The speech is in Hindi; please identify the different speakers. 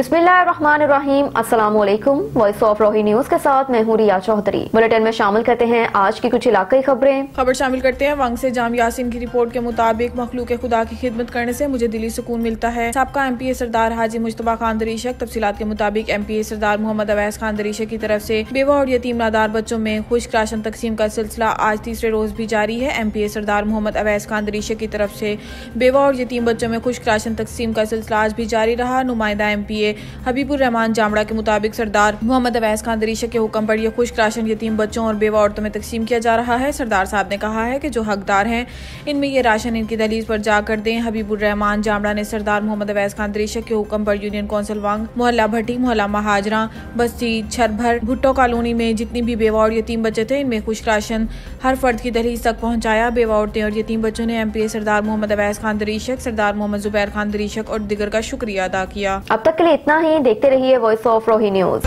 Speaker 1: बिस्मिल्लाहिर्रहमानिर्रहीम। अस्सलाम वालेकुम वॉइस ऑफ़ रोही न्यूज़ के साथ मैं हूँ रिया चौधरी। बुलेटिन में शामिल करते हैं आज की कुछ इलाकई खबरें।
Speaker 2: खबर शामिल करते हैं। वंग से जाम यासिन की रिपोर्ट के मुताबिक मखलूक खुदा की खिदमत करने से मुझे दिली सुकून मिलता है। सबका M P A Sardar Haji Mujtaba Khan Dareshak तफसीत के मुताबिक M P A Sardar Mohammad Awais Khan Dareshak की तरफ़ से बेवा और यतीम नादार बच्चों में खुश राशन तकसीम का सिलसिला आज तीसरे रोज भी जारी है। M P A Sardar Mohammad Awais Khan Dareshak की तरफ़ से बेवा और यतीम बच्चों में खुश राशन तकसीम का सिलसिला आज भी जारी रहा। नुमाइंदा M P A Habibur Rehman Jamra के मुताबिक सरदार मोहम्मद अवैस खान दरीशा के हुक्म पर यह खुश राशन यतीम बच्चों और बेवा औरतों में तकसीम किया जा रहा है। सरदार साहब ने कहा है कि जो हकदार हैं, इनमें यह राशन इनकी दलीज पर जाकर दें। हबीबुर रहमान जामड़ा ने सरदार मोहम्मद अवैस खान दरीशा के हुक्म पर यूनियन कौंसिल वांग, मोहल्ला भट्टी, मोहल्ला महाजरा, बस्ती, छरभर, भुट्टो कॉलोनी में जितनी भी बेवा और यतीम बच्चे थे, इनमें खुश राशन हर फर्द की दलीज तक पहुँचाया। बेवा औरतें और यतीम बच्चों ने M P A Sardar Mohammad Awais Khan Dareshak, Sardar Mohammad Zubair Khan Dareshak और दिगर का शुक्रिया अदा किया।
Speaker 1: अब तक के लिए इतना ही देखते रहिए वॉइस ऑफ़ रोही न्यूज़